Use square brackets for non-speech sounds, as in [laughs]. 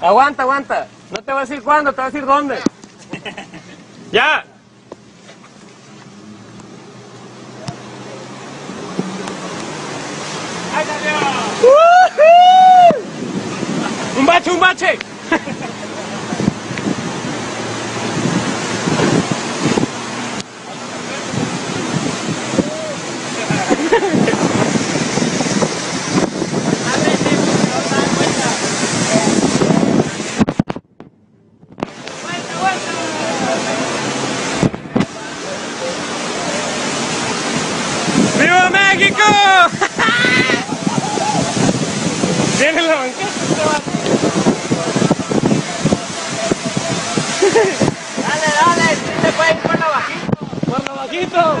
Aguanta, aguanta. No te voy a decir cuándo, te voy a decir dónde. [laughs] ya. ¡Un bache, un bache! [laughs] La banqueta. Dale, dale, sí se puede ir por bajito. Por lo bajito.